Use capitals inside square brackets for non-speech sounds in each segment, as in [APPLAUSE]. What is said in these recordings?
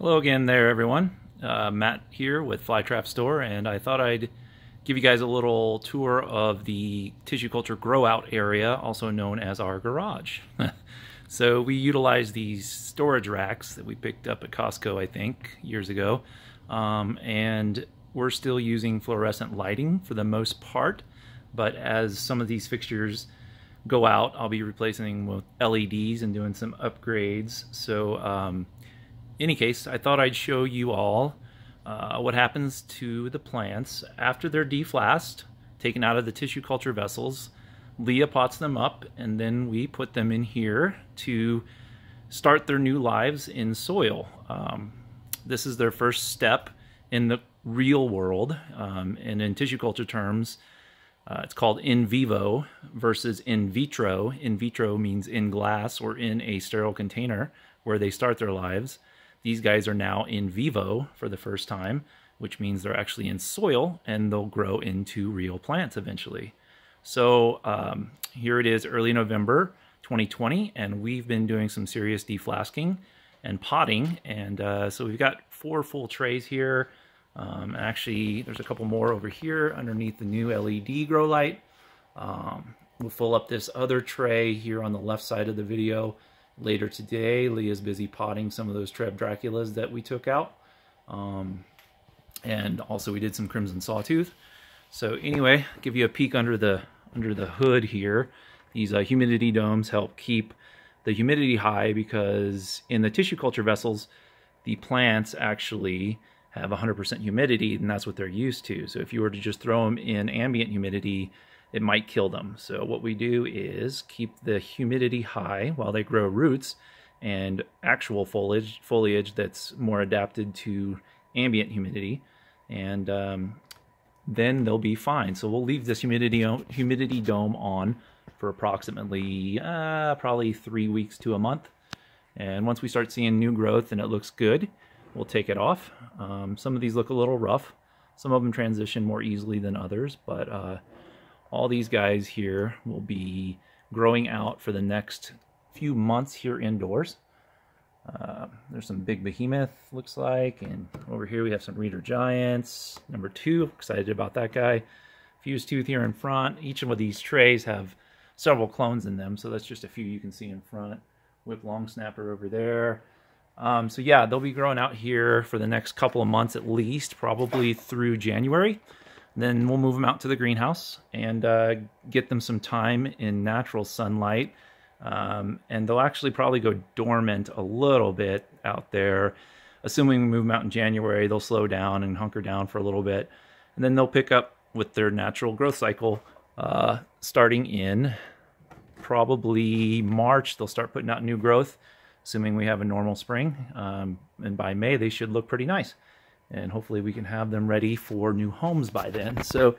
Hello again there everyone. Uh, Matt here with Flytrap Store and I thought I'd give you guys a little tour of the tissue culture grow out area also known as our garage. [LAUGHS] so we utilize these storage racks that we picked up at Costco I think years ago um, and we're still using fluorescent lighting for the most part but as some of these fixtures go out I'll be replacing with LEDs and doing some upgrades so um, any case, I thought I'd show you all uh, what happens to the plants after they're deflasked, taken out of the tissue culture vessels. Leah pots them up, and then we put them in here to start their new lives in soil. Um, this is their first step in the real world, um, and in tissue culture terms, uh, it's called in vivo versus in vitro. In vitro means in glass or in a sterile container where they start their lives. These guys are now in vivo for the first time, which means they're actually in soil and they'll grow into real plants eventually. So um, here it is early November 2020, and we've been doing some serious deflasking and potting. And uh, so we've got four full trays here. Um, actually, there's a couple more over here underneath the new LED grow light. Um, we'll fill up this other tray here on the left side of the video later today. Leah's busy potting some of those Treb Draculas that we took out. Um, and also we did some Crimson Sawtooth. So anyway, give you a peek under the under the hood here. These uh, humidity domes help keep the humidity high because in the tissue culture vessels, the plants actually have 100% humidity and that's what they're used to. So if you were to just throw them in ambient humidity, it might kill them. So what we do is keep the humidity high while they grow roots and actual foliage, foliage that's more adapted to ambient humidity. And um, then they'll be fine. So we'll leave this humidity, humidity dome on for approximately uh, probably three weeks to a month. And once we start seeing new growth and it looks good, we'll take it off. Um, some of these look a little rough. Some of them transition more easily than others, but uh, all these guys here will be growing out for the next few months here indoors. Uh, there's some big behemoth, looks like, and over here we have some Reader Giants. Number two, excited about that guy. Fuse Tooth here in front. Each of these trays have several clones in them, so that's just a few you can see in front. Whip Long Snapper over there. Um, so yeah, they'll be growing out here for the next couple of months at least, probably through January. Then we'll move them out to the greenhouse and uh, get them some time in natural sunlight. Um, and they'll actually probably go dormant a little bit out there. Assuming we move them out in January, they'll slow down and hunker down for a little bit. And then they'll pick up with their natural growth cycle uh, starting in probably March. They'll start putting out new growth, assuming we have a normal spring. Um, and by May, they should look pretty nice and hopefully we can have them ready for new homes by then. So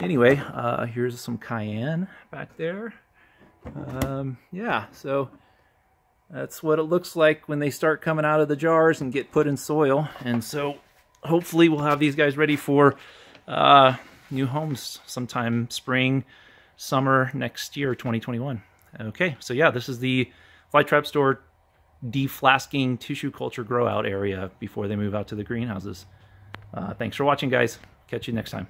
anyway, uh, here's some cayenne back there. Um, yeah, so that's what it looks like when they start coming out of the jars and get put in soil. And so hopefully we'll have these guys ready for uh, new homes sometime spring, summer next year, 2021. Okay, so yeah, this is the Fly Trap Store deflasking tissue culture grow out area before they move out to the greenhouses. Uh, thanks for watching, guys. Catch you next time.